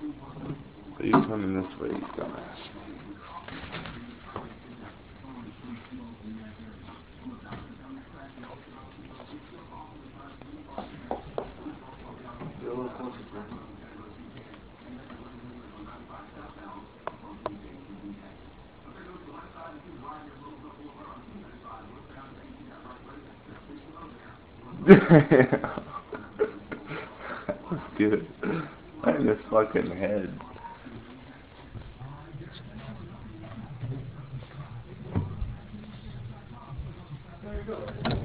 He's coming this way, he's coming. that was good. In his fucking head. There you go.